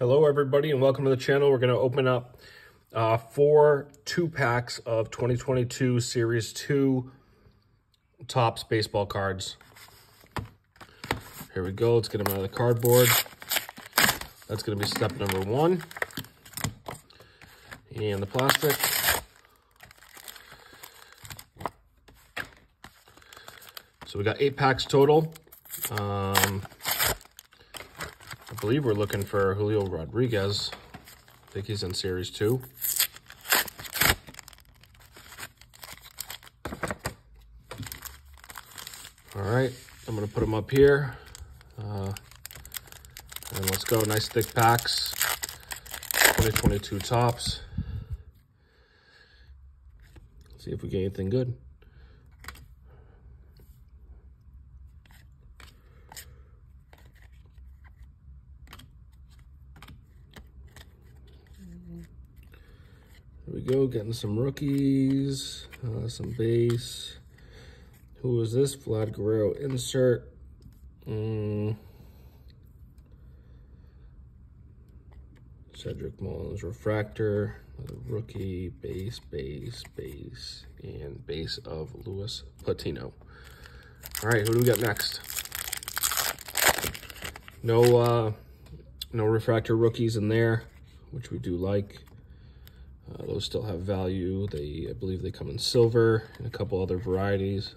Hello, everybody, and welcome to the channel. We're going to open up uh, four two packs of 2022 Series 2 Topps baseball cards. Here we go. Let's get them out of the cardboard. That's going to be step number one. And the plastic. So we got eight packs total. Um, believe we're looking for Julio Rodriguez. I think he's in Series 2. All right, I'm going to put them up here. Uh, and let's go. Nice thick packs. 2022 Topps. See if we get anything good. Here we go, getting some rookies, uh, some base. Who is this? Vlad Guerrero insert. Mm. Cedric Mullins refractor, rookie, base, base, base, and base of Luis Patino. All right, who do we got next? No, uh, no refractor rookies in there, which we do like. Uh, those still have value. They, I believe they come in silver and a couple other varieties.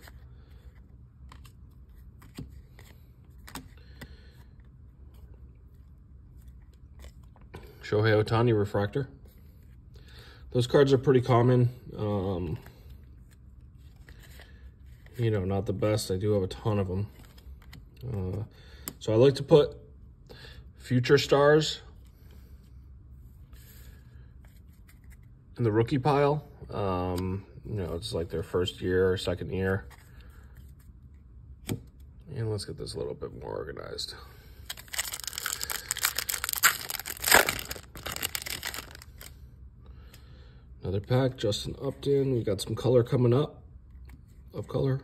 Shohei Ohtani refractor. Those cards are pretty common. Um, you know, not the best. I do have a ton of them. Uh, so I like to put future stars in the rookie pile. Um, you know, it's like their first year or second year. And let's get this a little bit more organized. Another pack, Justin Upton. We got some color coming up of color.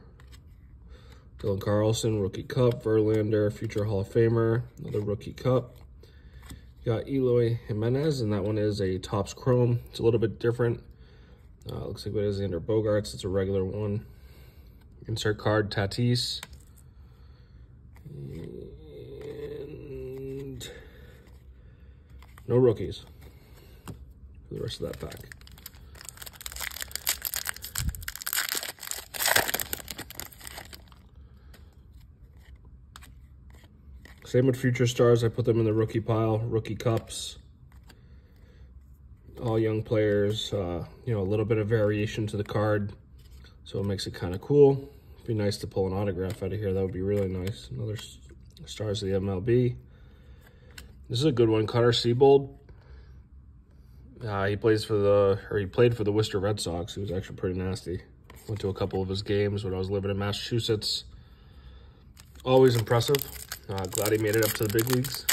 Dylan Carlson, Rookie Cup. Verlander, Future Hall of Famer. Another Rookie Cup. Got Eloy Jimenez, and that one is a Topps Chrome. It's a little bit different. Uh, looks like it is Xander Bogaerts. It's a regular one. Insert card, Tatis. And no rookies for the rest of that pack. Same with Future Stars. I put them in the rookie pile, rookie cups. All young players, uh, you know, a little bit of variation to the card. So it makes it kind of cool. It'd be nice to pull an autograph out of here. That would be really nice. Another Stars of the MLB. This is a good one. Connor Seabold. Uh, he plays for the, or he played for the Worcester Red Sox. He was actually pretty nasty. Went to a couple of his games when I was living in Massachusetts. Always impressive. Uh, glad he made it up to the big leagues.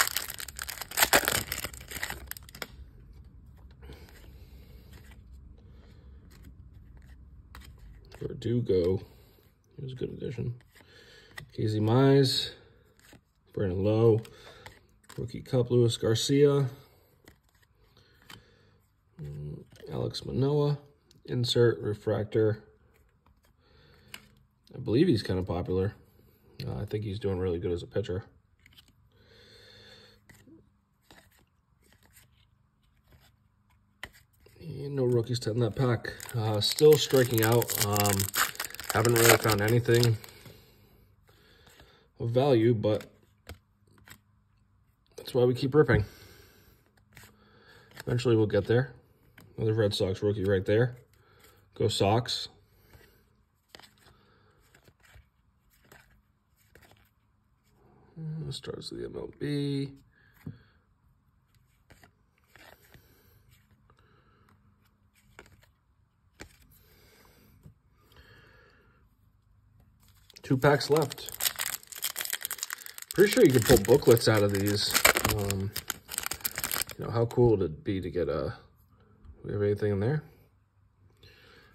Verdugo. He was a good addition. Casey Mize. Brandon Lowe. Rookie Cup, Luis Garcia. Mm, Alex Manoah. Insert, Refractor. I believe he's kind of popular. Uh, I think he's doing really good as a pitcher. And no rookies to end that pack. Uh, still striking out. Um, haven't really found anything of value, but that's why we keep ripping. Eventually we'll get there. Another Red Sox rookie right there. Go Sox. Stars of the MLB. Two packs left. Pretty sure you can pull booklets out of these. Um, you know, how cool would it be to get a... We have anything in there?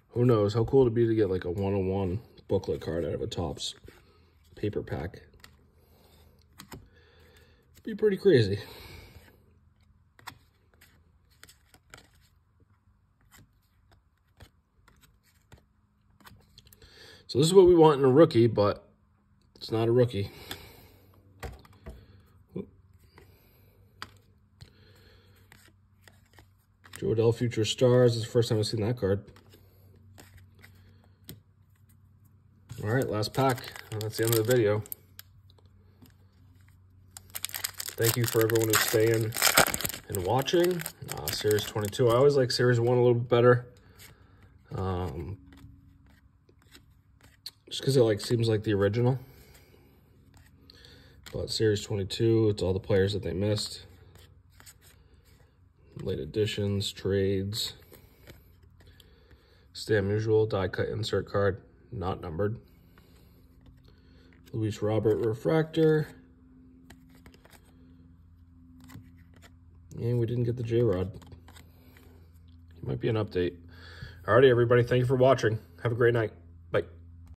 Who knows? How cool would it be to get like a 101 booklet card out of a Topps paper pack? be pretty crazy. So this is what we want in a rookie, but it's not a rookie. Joe Future Stars. It's the first time I've seen that card. All right, last pack. That's the end of the video. Thank you for everyone who's staying and watching. Uh, series 22. I always like Series 1 a little bit better. Um, just because it like seems like the original. But Series 22, it's all the players that they missed. Late additions, trades. Stan Musial, die cut insert card, not numbered. Luis Robert Refractor. And we didn't get the J-Rod. It might be an update. Alrighty, everybody. Thank you for watching. Have a great night.